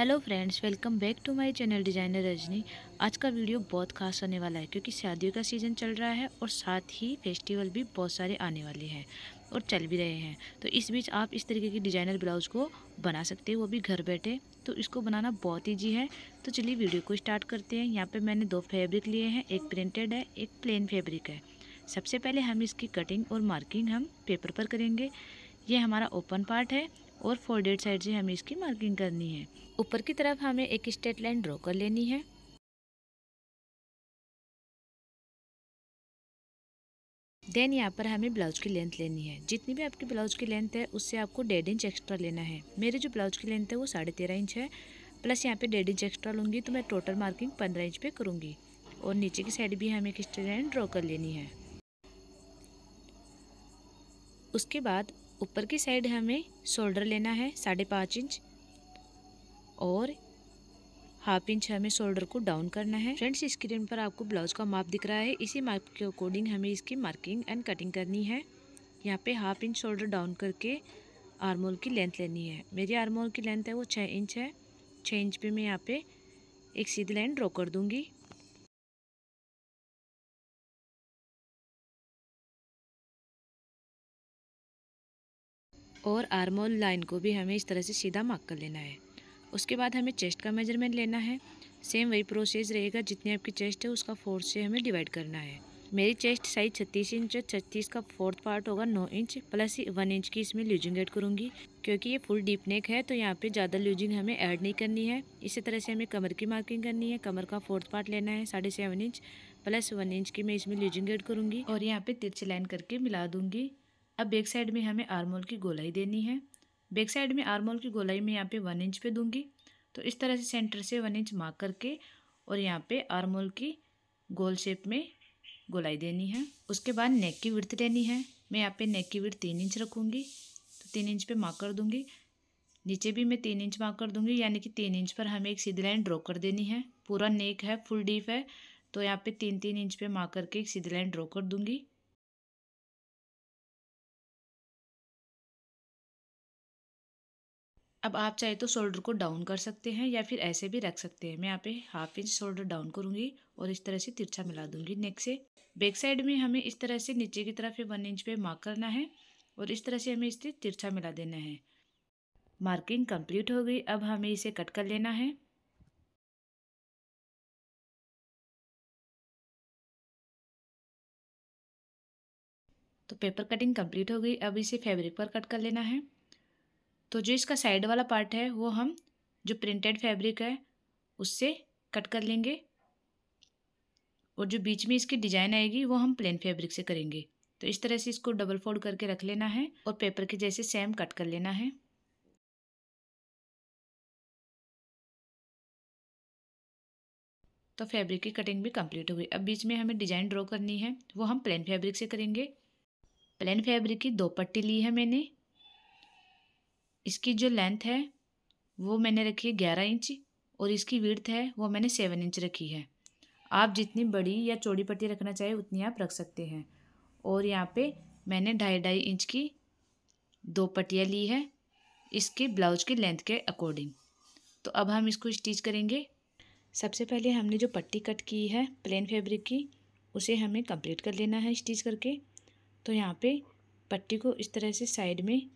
Hello friends welcome back to my channel designer Rajni आज का video बहुत खास होने वाला है, क्योंकि शादियों का सीज़न चल रहा है और साथ ही फेस्टिवल भी बहुत सारे आने वाले हैं और चल भी रहे हैं। तो इस बीच आप इस तरीके की डिज़ाइनर ब्लाउज़ को बना सकते हो, वो भी घर बैठे। तो इसको बनाना बहुत ईजी है। तो चलिए वीडियो को स्टार्ट करते हैं। यहाँ पर मैंने दो फैब्रिक लिए हैं, एक प्रिंटेड है, एक प्लेन फैब्रिक है। सबसे पहले हम इसकी कटिंग और मार्किंग हम पेपर पर करेंगे। ये हमारा ओपन पार्ट है। और फोल्डेड साइड से हमें इसकी मार्किंग करनी है। ऊपर की तरफ़ हमें एक स्ट्रेट लाइन ड्रॉ कर लेनी है। देन यहाँ पर हमें ब्लाउज की लेंथ लेनी है। जितनी भी आपकी ब्लाउज की लेंथ है, उससे आपको डेढ़ इंच एक्स्ट्रा लेना है। मेरे जो ब्लाउज की लेंथ है, वो साढ़े तेरह इंच है। प्लस यहाँ पे डेढ़ इंच एक्स्ट्रा लूँगी तो मैं टोटल मार्किंग पंद्रह इंच पे करूँगी। और नीचे की साइड भी हमें एक स्ट्रेट लाइन ड्रॉ कर लेनी है। उसके बाद ऊपर की साइड हमें शोल्डर लेना है साढ़े पाँच इंच। और हाफ़ इंच हमें शोल्डर को डाउन करना है। फ्रेंड्स, स्क्रीन पर आपको ब्लाउज का माप दिख रहा है। इसी माप के अकॉर्डिंग हमें इसकी मार्किंग एंड कटिंग करनी है। यहाँ पे हाफ़ इंच शोल्डर डाउन करके आर्मोल की लेंथ लेनी है। मेरी आर्मोल की लेंथ है वो छः इंच है। छः इंच पे मैं यहाँ पे एक सीधी लाइन ड्रॉ कर दूँगी। और आर्मोल लाइन को भी हमें इस तरह से सीधा मार्क कर लेना है। उसके बाद हमें चेस्ट का मेज़रमेंट लेना है। सेम वही प्रोसेस रहेगा जितनी आपकी चेस्ट है, उसका फोर्थ से हमें डिवाइड करना है। मेरी चेस्ट साइज़ छत्तीस इंच है, छत्तीस का फोर्थ पार्ट होगा नौ इंच प्लस वन इंच की इसमें ल्यूजिंग ऐड करूँगी। क्योंकि ये फुल डीप नेक है तो यहाँ पे ज़्यादा ल्यूजिंग हमें ऐड नहीं करनी है। इसी तरह से हमें कमर की मार्किंग करनी है। कमर का फोर्थ पार्ट लेना है, साढ़े seven inch plus one inch की मैं इसमें ल्यूजिंग ऐड करूँगी। और यहाँ पे तिरछी लाइन करके मिला दूँगी। अब बैक साइड में हमें आर्मोल की गोलाई देनी है। बैक साइड में आर्मोल की गोलाई में यहाँ पे वन इंच पे दूँगी। तो इस तरह से सेंटर से वन इंच मार्क करके और यहाँ पे आर्मोल की गोल शेप में गोलाई देनी है। उसके बाद नेक की विर्थ लेनी है। मैं यहाँ पे नेक की विर्थ तीन इंच रखूँगी। तो तीन इंच पे मार्क कर दूँगी। नीचे भी मैं तीन इंच मार्क कर दूँगी। यानी कि तीन इंच पर हमें एक सीधी लाइन ड्रॉ कर देनी है। पूरा नेक है फुल डीप है। तो यहाँ पे तीन तीन इंच पे मार्क करके एक सीधी लाइन ड्रॉ कर दूँगी। अब आप चाहे तो शोल्डर को डाउन कर सकते हैं या फिर ऐसे भी रख सकते हैं। मैं यहाँ पे हाफ़ इंच शोल्डर डाउन करूँगी और इस तरह से तिरछा मिला दूँगी नेक से। बैक साइड में हमें इस तरह से नीचे की तरफ़ वन इंच पे मार्क करना है और इस तरह से हमें इसे तिरछा मिला देना है। मार्किंग कंप्लीट हो गई। अब हमें इसे कट कर लेना है। तो पेपर कटिंग कंप्लीट हो गई। अब इसे फैब्रिक पर कट कर लेना है। तो जो इसका साइड वाला पार्ट है, वो हम जो प्रिंटेड फैब्रिक है, उससे कट कर लेंगे। और जो बीच में इसकी डिज़ाइन आएगी, वो हम प्लेन फैब्रिक से करेंगे। तो इस तरह से इसको डबल फोल्ड करके रख लेना है और पेपर के जैसे सेम कट कर लेना है। तो फैब्रिक की कटिंग भी कंप्लीट हो गई। अब बीच में हमें डिज़ाइन ड्रॉ करनी है, वो हम प्लेन फैब्रिक से करेंगे। प्लेन फैब्रिक की दो पट्टी ली है मैंने। इसकी जो लेंथ है, वो मैंने रखी है ग्यारह इंच और इसकी विर्थ है, वो मैंने सेवन इंच रखी है। आप जितनी बड़ी या चौड़ी पट्टी रखना चाहे, उतनी आप रख सकते हैं। और यहाँ पे मैंने ढाई ढाई इंच की दो पट्टियाँ ली है, इसके ब्लाउज की लेंथ के अकॉर्डिंग। तो अब हम इसको स्टिच करेंगे। सबसे पहले हमने जो पट्टी कट की है, प्लेन फैब्रिक की, उसे हमें कंप्लीट कर लेना है स्टिच करके। तो यहाँ पे पट्टी को इस तरह से साइड में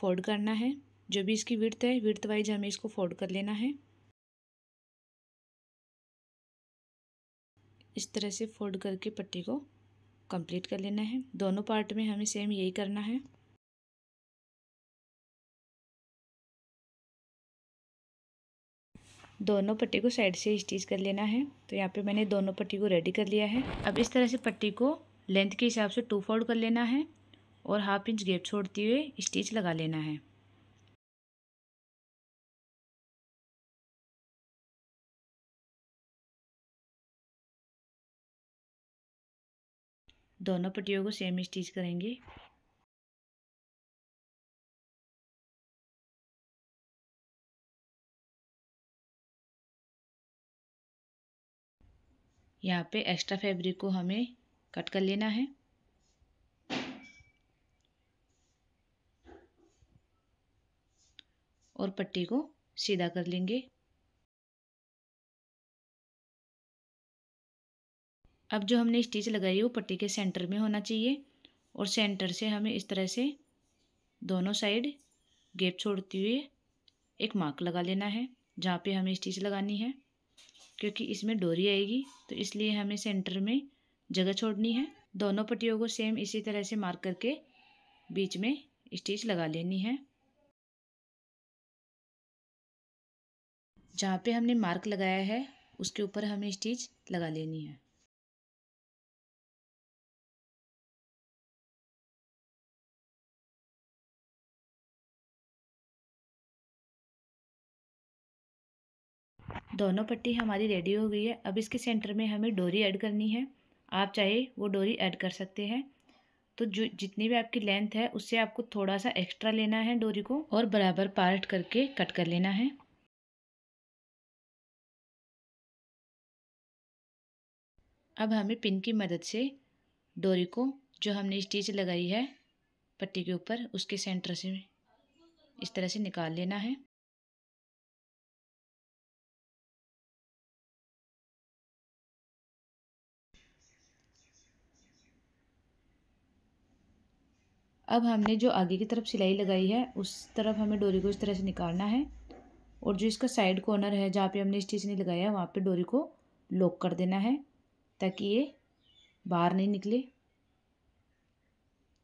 फोल्ड करना है। जो भी इसकी विर्थ है विर्थ वाइज हमें इसको फोल्ड कर लेना है। इस तरह से फोल्ड करके पट्टी को कंप्लीट कर लेना है। दोनों पार्ट में हमें सेम यही करना है। दोनों पट्टी को साइड से स्टिच कर लेना है। तो यहाँ पे मैंने दोनों पट्टी को रेडी कर लिया है। अब इस तरह से पट्टी को लेंथ के हिसाब से टू फोल्ड कर लेना है। और हाफ़ इंच गैप छोड़ते हुए स्टिच लगा लेना है। दोनों पट्टियों को सेम स्टिच करेंगे। यहाँ पे एक्स्ट्रा फैब्रिक को हमें कट कर लेना है। और पट्टी को सीधा कर लेंगे। अब जो हमने स्टिच लगाई है, वो पट्टी के सेंटर में होना चाहिए और सेंटर से हमें इस तरह से दोनों साइड गेप छोड़ते हुए एक मार्क लगा लेना है, जहाँ पे हमें स्टिच लगानी है, क्योंकि इसमें डोरी आएगी तो इसलिए हमें सेंटर में जगह छोड़नी है। दोनों पट्टियों को सेम इसी तरह से मार्क करके बीच में स्टिच लगा लेनी है। जहाँ पे हमने मार्क लगाया है, उसके ऊपर हमें स्टिच लगा लेनी है। दोनों पट्टी हमारी रेडी हो गई है। अब इसके सेंटर में हमें डोरी ऐड करनी है। आप चाहे वो डोरी ऐड कर सकते हैं। तो जो, जितनी भी आपकी लेंथ है, उससे आपको थोड़ा सा एक्स्ट्रा लेना है डोरी को और बराबर पार्ट करके कट कर लेना है। अब हमें पिन की मदद से डोरी को, जो हमने स्टिच लगाई है, पट्टी के ऊपर, उसके सेंटर से इस तरह से निकाल लेना है। अब हमने जो आगे की तरफ़ सिलाई लगाई है, उस तरफ़ हमें डोरी को इस तरह से निकालना है और जो इसका साइड कॉर्नर है, जहाँ पे हमने स्टिच नहीं लगाया है वहाँ पे डोरी को लॉक कर देना है। ताकि ये बाहर नहीं निकले।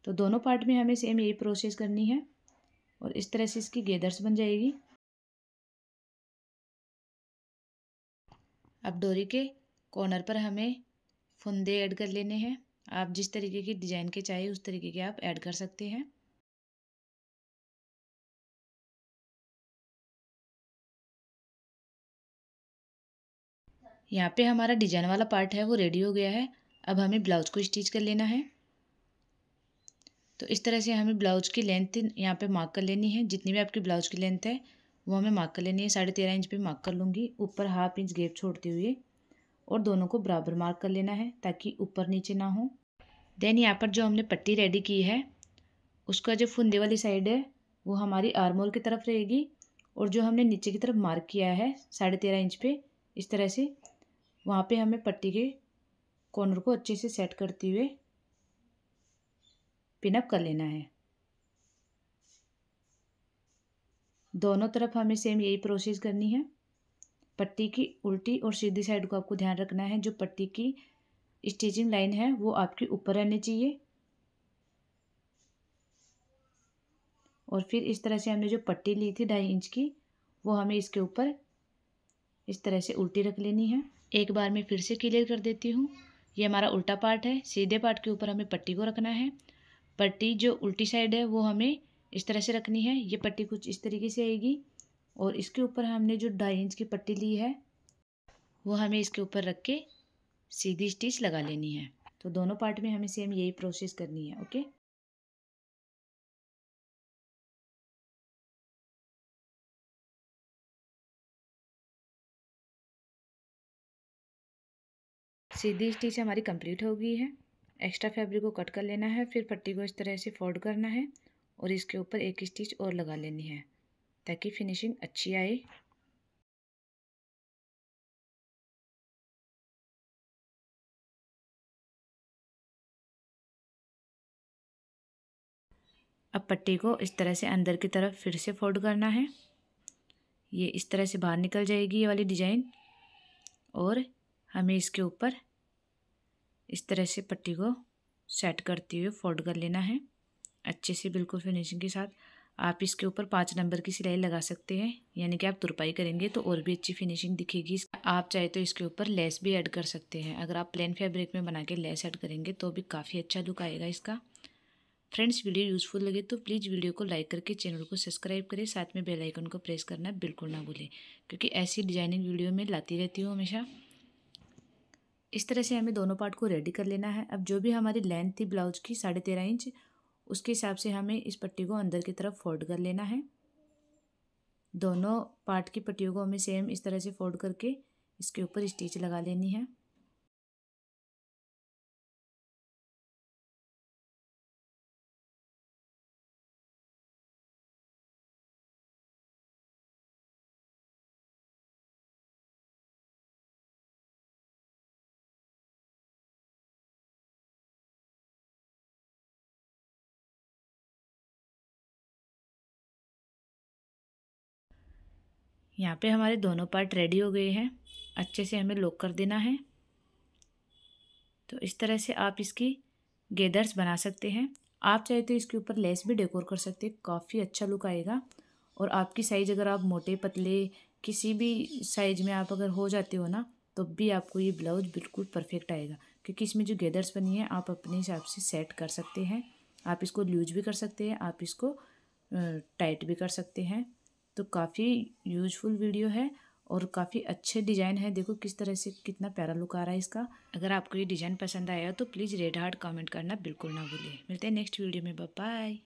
तो दोनों पार्ट में हमें सेम यही प्रोसेस करनी है और इस तरह से इसकी गेदर्स बन जाएगी। अब डोरी के कॉर्नर पर हमें फुंदे ऐड कर लेने हैं। आप जिस तरीके की डिज़ाइन के चाहिए, उस तरीके के आप ऐड कर सकते हैं। यहाँ पे हमारा डिज़ाइन वाला पार्ट है, वो रेडी हो गया है। अब हमें ब्लाउज को स्टिच कर लेना है। तो इस तरह से हमें ब्लाउज की लेंथ यहाँ पे मार्क कर लेनी है। जितनी भी आपकी ब्लाउज की लेंथ है, वो हमें मार्क कर लेनी है। साढ़े तेरह इंच पे मार्क कर लूँगी। ऊपर हाफ़ इंच गेप छोड़ते हुए। और दोनों को बराबर मार्क कर लेना है, ताकि ऊपर नीचे ना हो। देन यहाँ पर जो हमने पट्टी रेडी की है, उसका जो फुंदे वाली साइड है, वो हमारी आर्मोल की तरफ़ रहेगी। और जो हमने नीचे की तरफ़ मार्क किया है, साढ़े तेरह इंच पे, इस तरह से वहाँ पे हमें पट्टी के कॉर्नर को अच्छे से सेट करते हुए पिनअप कर लेना है। दोनों तरफ़ हमें सेम यही प्रोसेस करनी है। पट्टी की उल्टी और सीधी साइड को आपको ध्यान रखना है, जो पट्टी की स्टिचिंग लाइन है, वो आपके ऊपर रहनी चाहिए। और फिर इस तरह से हमने जो पट्टी ली थी ढाई इंच की, वो हमें इसके ऊपर इस तरह से उल्टी रख लेनी है। एक बार मैं फिर से क्लियर कर देती हूँ। ये हमारा उल्टा पार्ट है। सीधे पार्ट के ऊपर हमें पट्टी को रखना है। पट्टी जो उल्टी साइड है, वो हमें इस तरह से रखनी है। ये पट्टी कुछ इस तरीके से आएगी। और इसके ऊपर हमने जो ढाई इंच की पट्टी ली है, वो हमें इसके ऊपर रख के सीधी स्टिच लगा लेनी है। तो दोनों पार्ट में हमें सेम यही प्रोसेस करनी है ओके सीधी स्टिच हमारी कंप्लीट हो गई है। एक्स्ट्रा फैब्रिक को कट कर लेना है, फिर पट्टी को इस तरह से फोल्ड करना है और इसके ऊपर एक स्टिच और लगा लेनी है, ताकि फिनिशिंग अच्छी आए। अब पट्टी को इस तरह से अंदर की तरफ़ फिर से फोल्ड करना है। ये इस तरह से बाहर निकल जाएगी ये वाली डिज़ाइन और हमें इसके ऊपर इस तरह से पट्टी को सेट करते हुए फोल्ड कर लेना है। अच्छे से बिल्कुल फिनिशिंग के साथ आप इसके ऊपर पाँच नंबर की सिलाई लगा सकते हैं। यानी कि आप तुरपाई करेंगे तो और भी अच्छी फिनिशिंग दिखेगी। आप चाहे तो इसके ऊपर लेस भी ऐड कर सकते हैं। अगर आप प्लेन फैब्रिक में बना के लेस ऐड करेंगे तो भी काफ़ी अच्छा लुक आएगा इसका। फ्रेंड्स वीडियो यूज़फुल लगे तो प्लीज़ वीडियो को लाइक करके चैनल को सब्सक्राइब करें। साथ में बेल आइकन को प्रेस करना बिल्कुल ना भूलें। क्योंकि ऐसी डिज़ाइनिंग वीडियो में लाती रहती हूँ हमेशा। इस तरह से हमें दोनों पार्ट को रेडी कर लेना है। अब जो भी हमारी लेंथ थी ब्लाउज की, साढ़े तेरह इंच, उसके हिसाब से हमें इस पट्टी को अंदर की तरफ़ फोल्ड कर लेना है। दोनों पार्ट की पट्टियों को हमें सेम इस तरह से फोल्ड करके इसके ऊपर स्टिच लगा लेनी है। यहाँ पे हमारे दोनों पार्ट रेडी हो गए हैं। अच्छे से हमें लॉक कर देना है। तो इस तरह से आप इसकी गेदर्स बना सकते हैं। आप चाहे तो इसके ऊपर लेस भी डेकोर कर सकते हैं। काफ़ी अच्छा लुक आएगा। और आपकी साइज़ अगर आप मोटे, पतले किसी भी साइज़ में आप अगर हो जाते हो ना तो भी आपको ये ब्लाउज बिल्कुल परफेक्ट आएगा। क्योंकि इसमें जो गेदर्स बनी है, आप अपने हिसाब से सेट कर सकते हैं। आप इसको लूज भी कर सकते हैं। आप इसको टाइट भी कर सकते हैं। तो काफ़ी यूजफुल वीडियो है और काफ़ी अच्छे डिज़ाइन है। देखो किस तरह से कितना प्यारा लुक आ रहा है इसका। अगर आपको ये डिज़ाइन पसंद आया तो प्लीज़ रेड हार्ट कमेंट करना बिल्कुल ना भूलिए। मिलते हैं नेक्स्ट वीडियो में। बाय